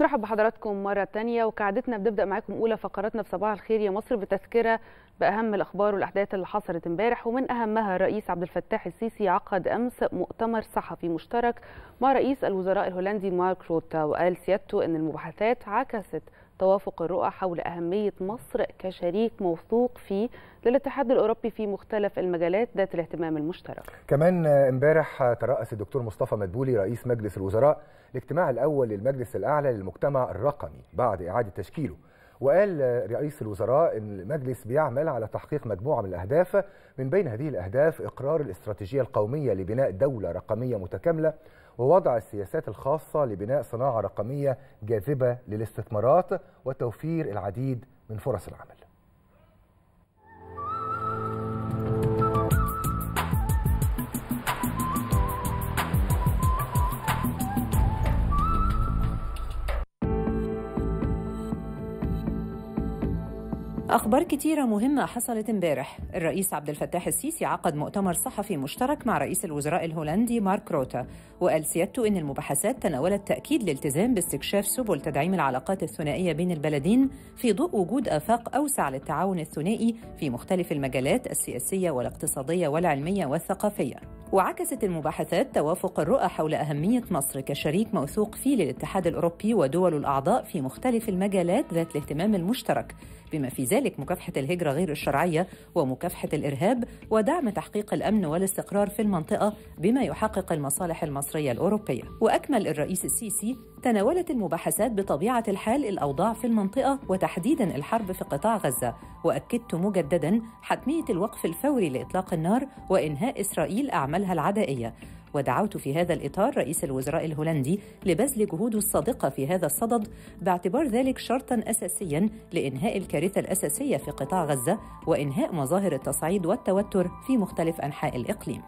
نرحب بحضراتكم مرة تانية وكعادتنا بنبدأ معاكم أولى فقراتنا في صباح الخير يا مصر بتذكرة بأهم الأخبار والأحداث اللي حصلت امبارح ومن أهمها الرئيس عبد الفتاح السيسي عقد أمس مؤتمر صحفي مشترك مع رئيس الوزراء الهولندي مارك روتا وقال سيادته أن المباحثات عكست توافق الرؤى حول أهمية مصر كشريك موثوق فيه للاتحاد الأوروبي في مختلف المجالات ذات الاهتمام المشترك. كمان امبارح ترأس الدكتور مصطفى مدبولي رئيس مجلس الوزراء الاجتماع الأول للمجلس الأعلى للمجتمع الرقمي بعد إعادة تشكيله. وقال رئيس الوزراء إن المجلس بيعمل على تحقيق مجموعة من الأهداف من بين هذه الأهداف إقرار الاستراتيجية القومية لبناء دولة رقمية متكاملة ووضع السياسات الخاصة لبناء صناعة رقمية جاذبة للاستثمارات وتوفير العديد من فرص العمل. أخبار كتيرة مهمة حصلت امبارح. الرئيس عبد الفتاح السيسي عقد مؤتمر صحفي مشترك مع رئيس الوزراء الهولندي مارك روتا وقال سيادته إن المباحثات تناولت تأكيد الالتزام باستكشاف سبل تدعيم العلاقات الثنائية بين البلدين في ضوء وجود آفاق أوسع للتعاون الثنائي في مختلف المجالات السياسية والاقتصادية والعلمية والثقافية. وعكست المباحثات توافق الرؤى حول أهمية مصر كشريك موثوق فيه للاتحاد الأوروبي ودول الأعضاء في مختلف المجالات ذات الاهتمام المشترك. بما في ذلك مكافحة الهجرة غير الشرعية ومكافحة الإرهاب ودعم تحقيق الأمن والاستقرار في المنطقة بما يحقق المصالح المصرية الأوروبية. وأكمل الرئيس السيسي تناولت المباحثات بطبيعة الحال الأوضاع في المنطقة وتحديدا الحرب في قطاع غزة. وأكدت مجددا حتمية الوقف الفوري لإطلاق النار وإنهاء إسرائيل أعمالها العدائية. ودعوت في هذا الإطار رئيس الوزراء الهولندي لبذل جهوده الصادقة في هذا الصدد باعتبار ذلك شرطا أساسيا لإنهاء الكارثة الأساسية في قطاع غزة وإنهاء مظاهر التصعيد والتوتر في مختلف أنحاء الإقليم.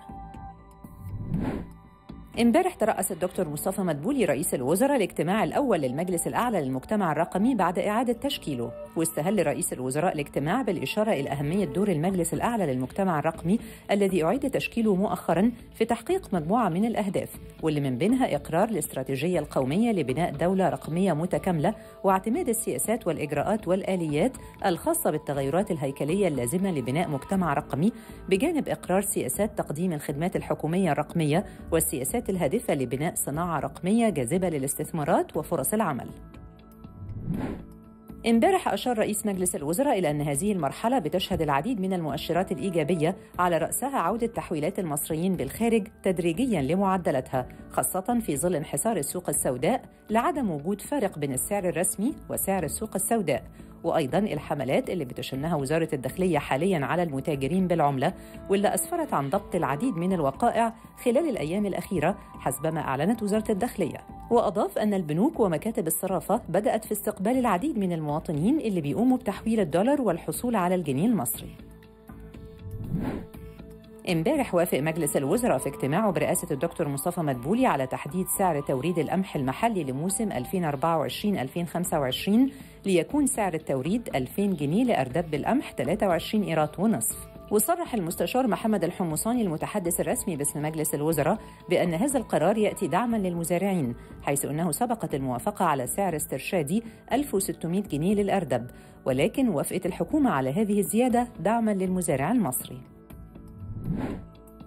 امبارح ترأس الدكتور مصطفى مدبولي رئيس الوزراء الاجتماع الأول للمجلس الأعلى للمجتمع الرقمي بعد إعادة تشكيله واستهل رئيس الوزراء الاجتماع بالإشارة إلى أهمية دور المجلس الأعلى للمجتمع الرقمي الذي أعيد تشكيله مؤخرا في تحقيق مجموعة من الأهداف واللي من بينها إقرار الاستراتيجية القومية لبناء دولة رقمية متكاملة واعتماد السياسات والإجراءات والآليات الخاصة بالتغيرات الهيكلية اللازمة لبناء مجتمع رقمي بجانب إقرار سياسات تقديم الخدمات الحكومية الرقمية والسياسات الهادفة لبناء صناعة رقمية جاذبة للاستثمارات وفرص العمل. امبارح أشار رئيس مجلس الوزراء إلى أن هذه المرحلة بتشهد العديد من المؤشرات الإيجابية على رأسها عودة تحويلات المصريين بالخارج تدريجيا لمعدلاتها خاصة في ظل انحسار السوق السوداء لعدم وجود فارق بين السعر الرسمي وسعر السوق السوداء وأيضا الحملات اللي بتشنها وزارة الداخلية حاليا على المتاجرين بالعملة واللي أسفرت عن ضبط العديد من الوقائع خلال الأيام الأخيرة حسب ما أعلنت وزارة الداخلية. وأضاف أن البنوك ومكاتب الصرافة بدأت في استقبال العديد من المواطنين اللي بيقوموا بتحويل الدولار والحصول على الجنيه المصري. امبارح وافق مجلس الوزراء في اجتماعه برئاسة الدكتور مصطفى مدبولي على تحديد سعر توريد القمح المحلي لموسم 2024-2025 ليكون سعر التوريد 2000 جنيه لأردب القمح 23 إيرات ونصف. وصرح المستشار محمد الحمصاني المتحدث الرسمي باسم مجلس الوزراء بأن هذا القرار يأتي دعما للمزارعين حيث أنه سبقت الموافقة على سعر استرشادي 1600 جنيه للأردب ولكن وافقت الحكومة على هذه الزيادة دعما للمزارع المصري.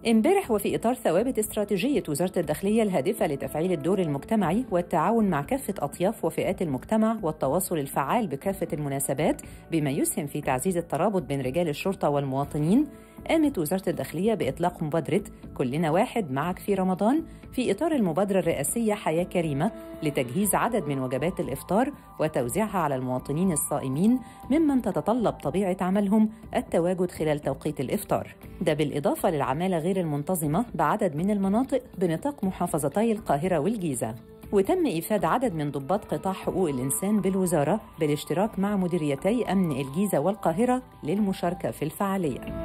امبارح وفي إطار ثوابت استراتيجية وزارة الداخلية الهادفة لتفعيل الدور المجتمعي والتعاون مع كافة أطياف وفئات المجتمع والتواصل الفعال بكافة المناسبات بما يسهم في تعزيز الترابط بين رجال الشرطة والمواطنين قامت وزارة الداخلية بإطلاق مبادرة كلنا واحد معك في رمضان في إطار المبادرة الرئاسية حياة كريمة لتجهيز عدد من وجبات الإفطار وتوزيعها على المواطنين الصائمين ممن تتطلب طبيعة عملهم التواجد خلال توقيت الإفطار ده بالإضافة للعمالة غير المنتظمة بعدد من المناطق بنطاق محافظتي القاهرة والجيزة وتم إيفاد عدد من ضباط قطاع حقوق الإنسان بالوزارة بالاشتراك مع مديريتي أمن الجيزة والقاهرة للمشاركة في الفعالية.